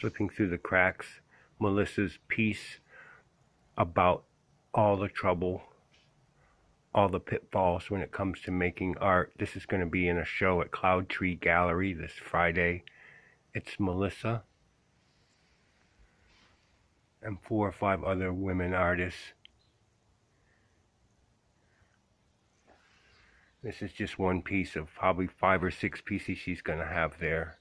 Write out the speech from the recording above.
slipping through the cracks. Melissa's piece about all the trouble, all the pitfalls when it comes to making art. This is going to be in a show at Cloud Tree Gallery this Friday. It's Melissa and four or five other women artists. This is just one piece of probably five or six pieces she's going to have there.